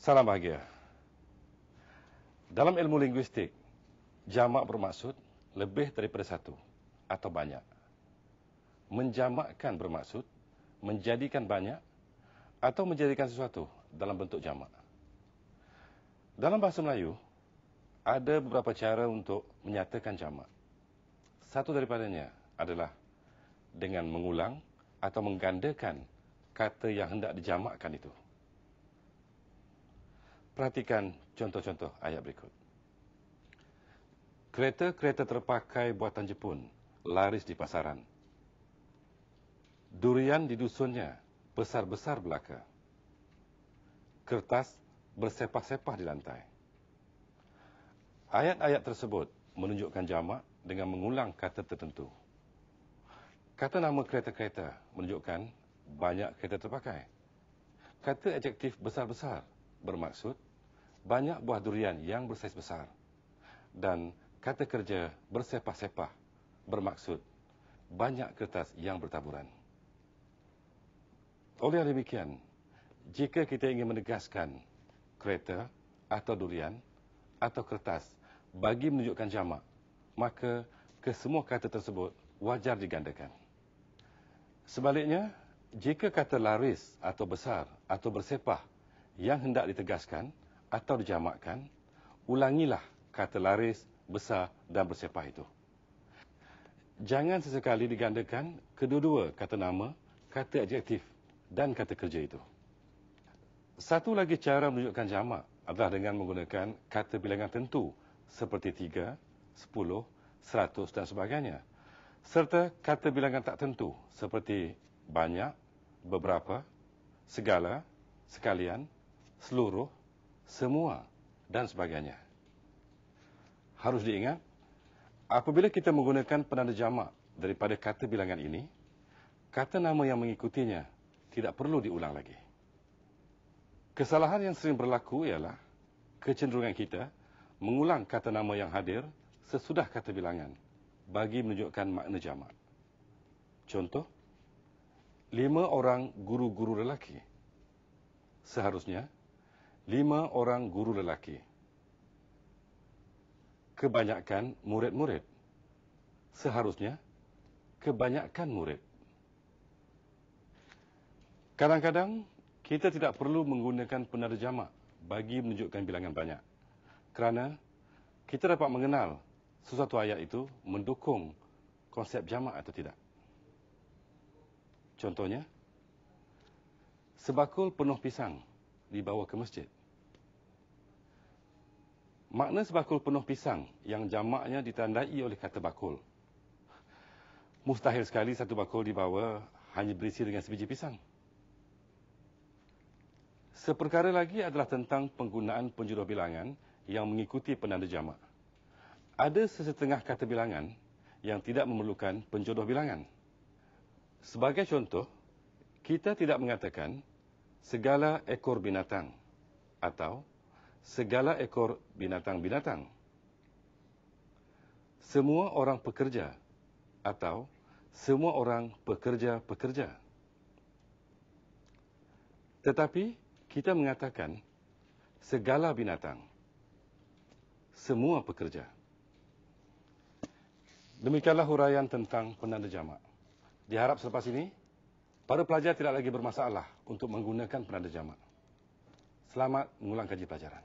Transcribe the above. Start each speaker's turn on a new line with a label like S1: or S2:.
S1: Salam bahagia. Dalam ilmu linguistik, jamak bermaksud lebih daripada satu atau banyak. Menjamakkan bermaksud menjadikan banyak atau menjadikan sesuatu dalam bentuk jamak. Dalam bahasa Melayu, ada beberapa cara untuk menyatakan jamak. Satu daripadanya adalah dengan mengulang atau menggandakan kata yang hendak dijamakkan itu. Perhatikan contoh-contoh ayat berikut. Kereta-kereta terpakai buatan Jepun laris di pasaran. Durian di dusunnya besar-besar belaka. Kertas bersepah-sepah di lantai. Ayat-ayat tersebut menunjukkan jamak dengan mengulang kata tertentu. Kata nama kereta-kereta menunjukkan banyak kereta terpakai. Kata adjektif besar-besar bermaksud banyak buah durian yang bersaiz besar. Dan kata kerja bersepah-sepah bermaksud banyak kertas yang bertaburan. Oleh demikian, jika kita ingin menegaskan kereta atau durian atau kertas bagi menunjukkan jamak, maka kesemua kata tersebut wajar digandakan. Sebaliknya, jika kata laris atau besar atau bersepah yang hendak ditegaskan atau dijamakkan, ulangilah kata laris, besar dan bersepah itu. Jangan sesekali digandakan kedua-dua kata nama, kata adjektif dan kata kerja itu. Satu lagi cara menunjukkan jamak adalah dengan menggunakan kata bilangan tentu seperti tiga, sepuluh, seratus dan sebagainya. Serta kata bilangan tak tentu seperti banyak, beberapa, segala, sekalian, seluruh, semua dan sebagainya. Harus diingat, apabila kita menggunakan penanda jamak daripada kata bilangan ini, kata nama yang mengikutinya tidak perlu diulang lagi. Kesalahan yang sering berlaku ialah kecenderungan kita mengulang kata nama yang hadir sesudah kata bilangan bagi menunjukkan makna jamak. Contoh, lima orang guru-guru lelaki. Seharusnya, lima orang guru lelaki. Kebanyakan murid-murid. Seharusnya, kebanyakan murid. Kadang-kadang kita tidak perlu menggunakan penada jamak bagi menunjukkan bilangan banyak. Kerana kita dapat mengenal sesuatu ayat itu mendukung konsep jamak atau tidak. Contohnya, sebakul penuh pisang dibawa ke masjid. Makna sebakul penuh pisang yang jamaknya ditandai oleh kata bakul. Mustahil sekali satu bakul dibawa hanya berisi dengan sebiji pisang. Seperkara lagi adalah tentang penggunaan penjuruh bilangan yang mengikuti penanda jamak. Ada sesetengah kata bilangan yang tidak memerlukan penjodoh bilangan. Sebagai contoh, kita tidak mengatakan segala ekor binatang atau segala ekor binatang-binatang. Semua orang pekerja atau semua orang pekerja-pekerja. Tetapi kita mengatakan segala binatang, semua pekerja. Demikianlah huraian tentang penanda jamak. Diharap selepas ini, para pelajar tidak lagi bermasalah untuk menggunakan penanda jamak. Selamat mengulang kaji pelajaran.